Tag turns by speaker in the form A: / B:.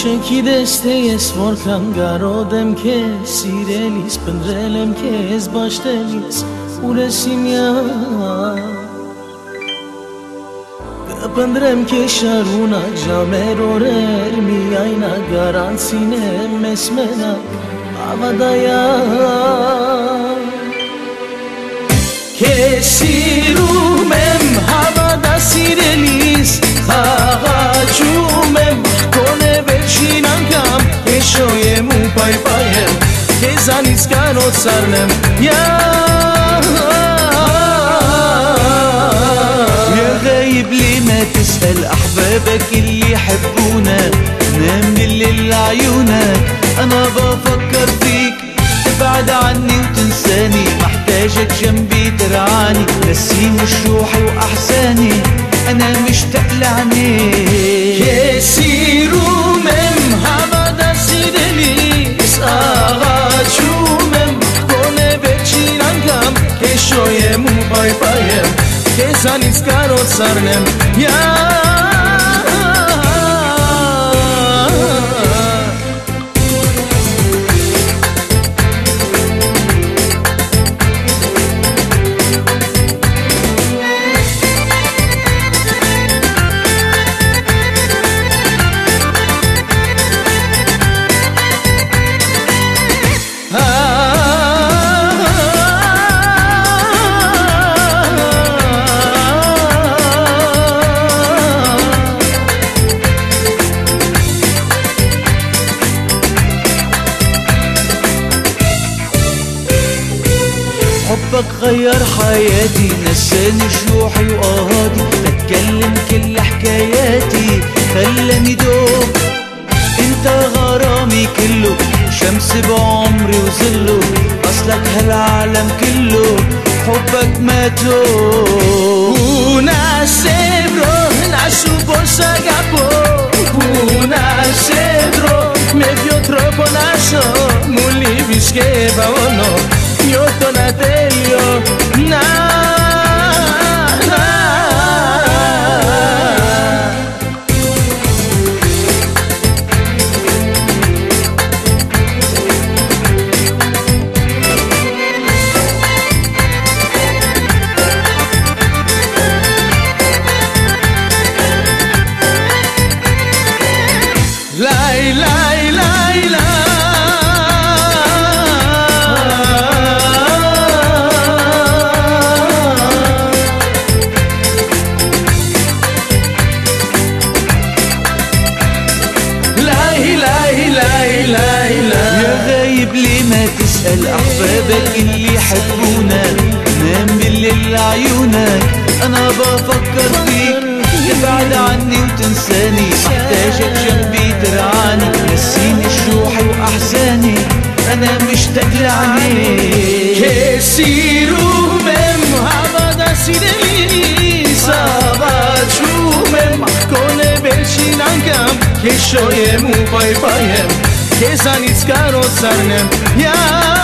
A: Չգիտես թե ես որքան գարոտ եմ քեզ Սիրելիս, պնդրել եմ քեզ, բաշտելիս Ուր ես իմ յար Կպնդրեմ քեզ շարունակ ժամեր օրեր Միայն ագարանցին եմ մեզ մենակ Ավադայար Քեզ սիրում եմ za niskan سرنم sarnem. يا
B: غايب ليه ما تسأل أحبابك اللي يحبونا. نام الليل عيونك. أنا بفكر فيك. تبعد عني وتنساني. محتاجك جنبي ترعاني. نسيم الشوح وأحساني أنا مشتاق
A: لعنيك šojem, baj bajem, kezan iz karosarnem,
B: ja غير حياتي نساني جروحي وقهاتي بتكلم كل حكاياتي خلاني دوب. انت غرامي كله شمس بعمري وظله أصلك هالعالم كله حبك ما توب
A: Una sebro, našu posagapo Una sebro, me vio Na, na Lai, lai, lai, lai
B: ليه ما تسأل أحبابك اللي يحبونك نام بالليل عيونك أنا بفكر فيك تبعد عني وتنساني. محتاجك جنبي ترعاني نسيني جروحي وأحزاني. أنا مشتاق لعينيك
A: Kesirum em havada sideli Savaçum em kone belşin ankam Keşoyem upay payem քեզանից կարոց առնեմ յա